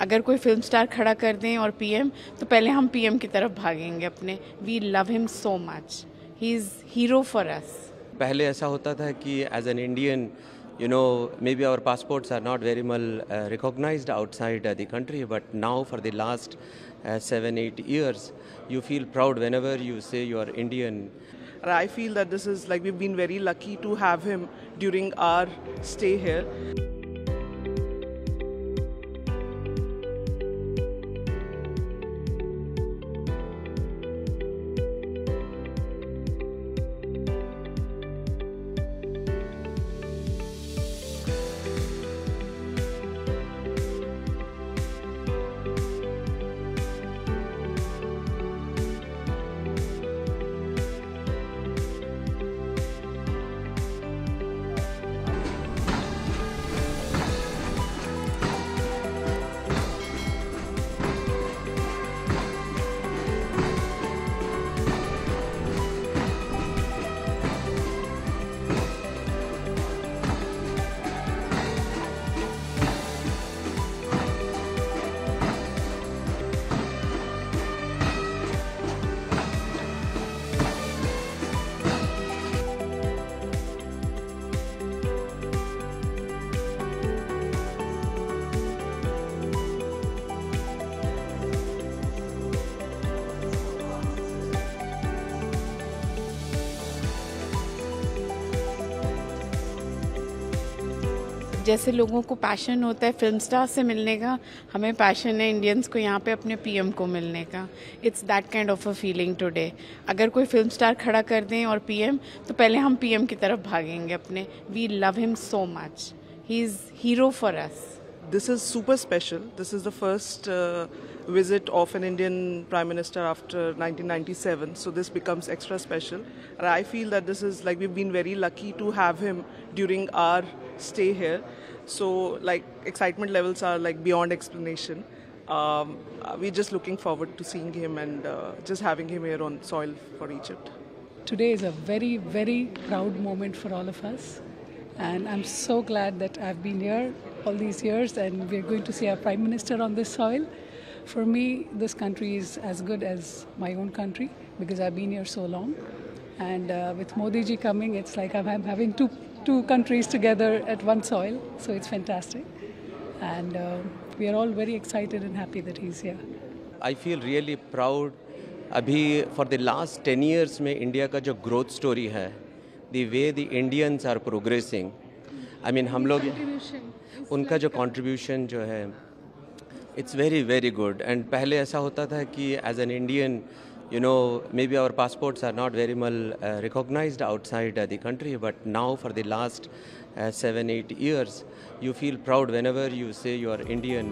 अगर कोई film star खड़ा कर दें और पीएम तो पहले हम पीएम की तरफ़ भागेंगे अपने। We love him so much he is hero for us पहले ऐसा होता था कि as an Indian you know maybe our passports are not very much recognise outside the country but now for the last seven eight years you feel proud whenever you say you are Indian I feel that this is like we been very lucky to have him during our stay hair जैसे लोगों को passion होता है film star से मिलने का, हमें passion है इंडियंस को यहाँ पे अपने पीएम को मिलने का। It's that kind of a feeling today अगर कोई फ़िल्म स्टार खड़ा कर दें और पीएम तो पहले हम पीएम की तरफ़ भागेंगे अपने। We love him so much he is hero for us this is super special this is the first visit of an Indian prime minister after 1997 so this becomes extra special I feel that this is like we been very lucky to have him during our stay here. So, like, excitement levels are like beyond explanation. Um, we're just looking forward to seeing him and uh, just having him here on soil for Egypt. Today is a very, very proud moment for all of us. And I'm so glad that I've been here all these years and we're going to see our Prime Minister on this soil. For me, this country is as good as my own country because I've been here so long. And uh, with Modi ji coming, it's like I'm, I'm having two, two countries together at one soil. So it's fantastic. And uh, we are all very excited and happy that he's here. I feel really proud अभी for the last ten years में India का जो growth story है the way the Indians are progressing I mean हम लोग उनका जो contribution जो है it's very very good and पहले ऐसा होता था कि as an Indian you know maybe our passports are not very well uh, recognized outside uh, the country but now for the last uh, 7 8 years you feel proud whenever you say you are indian